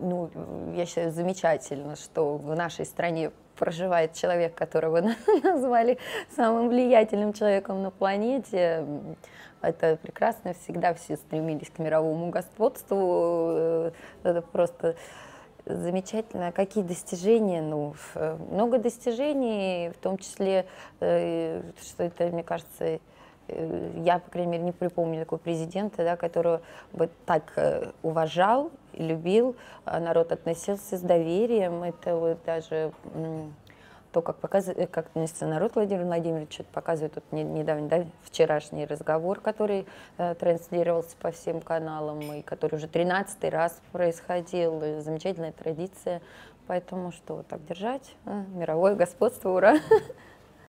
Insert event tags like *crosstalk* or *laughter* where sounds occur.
ну, я считаю, замечательно, что в нашей стране проживает человек, которого *laughs* назвали самым влиятельным человеком на планете. Это прекрасно, всегда все стремились к мировому господству. Э, это просто замечательно. Какие достижения? Ну, много достижений, в том числе, э, что это, мне кажется, э, я, по крайней мере, не припомню такого президента, да, которого бы так уважал, любил, а народ относился с доверием. Это вот даже то, как, показывает, э, как относится народ Владимир Владимирович, что-то показывает тут недавно, да, вчерашний разговор, который э, транслировался по всем каналам, и который уже 13 раз происходил, замечательная традиция. Поэтому что, так держать, а, мировое господство, ура! *laughs*